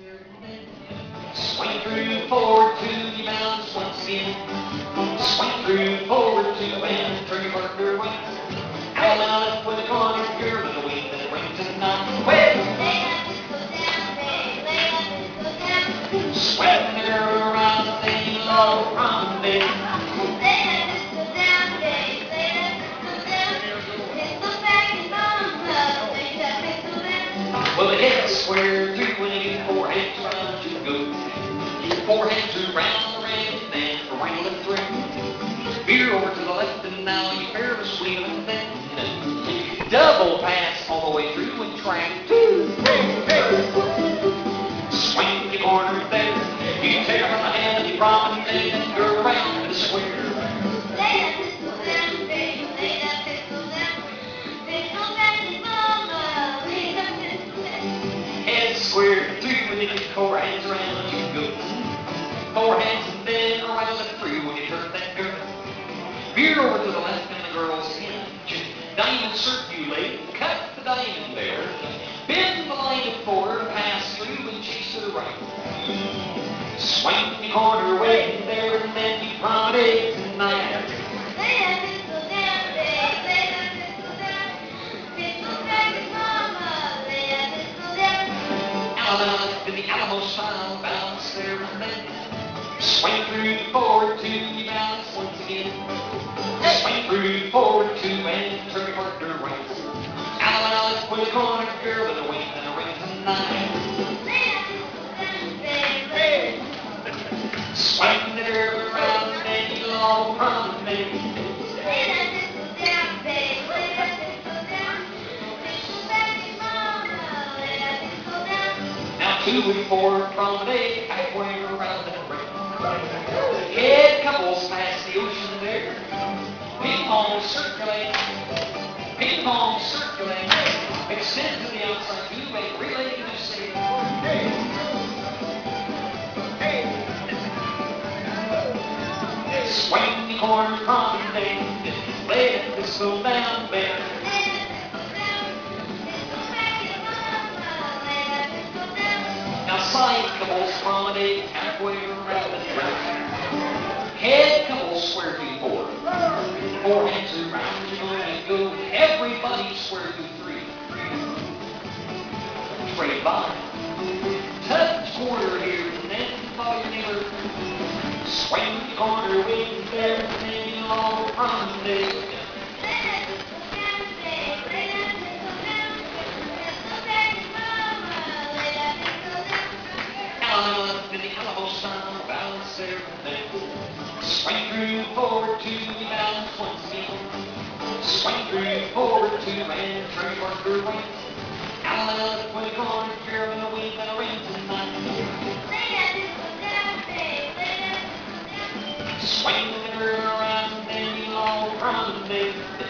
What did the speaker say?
and. Swing through forward to you bounce once again. Swing through forward to and turn your partner away. Out and left with a corner, girl in the wind that brings tonight. Well, sweating the girl around the thing all around there. Well, the head square Four hands around the ring, then wrangle it through. Veer over to the left, and now you pair of a sweep and then double pass all the way through and track two. Swing the corner there. You tear from the hand, and you promenade and go around the square. Square through when you get four hands around you go. Four hands and then around the through when you turn that girl. Veer over to the left and the girl's hinge. Diamond circulate, cut the diamond there. Bend the line of four, pass through and chase to the right. Swing the corner way there and then you promenade tonight. Alabama to the Alamo style bounce there and then. Swing through forward to you bounce once again. Swing through forward to and turn your partner right. Alabama with a corner girl and a wing and a ring tonight. Swing the girl around and you'll all promenade. Now two and four promenade halfway around the. Head couples past the ocean there. Ping pong circulate. Ping pong circulate. Extend to the outside two and relay to the city. Swing the corner promenade. Lay it this go down Side couples promenade halfway around the ring. Head couples square through four. Four hands around you and go. Everybody square through three. Straight by. Touch corner here then follow your neighbor. Swing the corner wing there and then you Swing through forward to balance once again. Swing through forward to and turn your partner right. Alamo with a corner girl and a wing and a ring tonight. Swing the around you all promenade.